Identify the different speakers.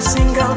Speaker 1: single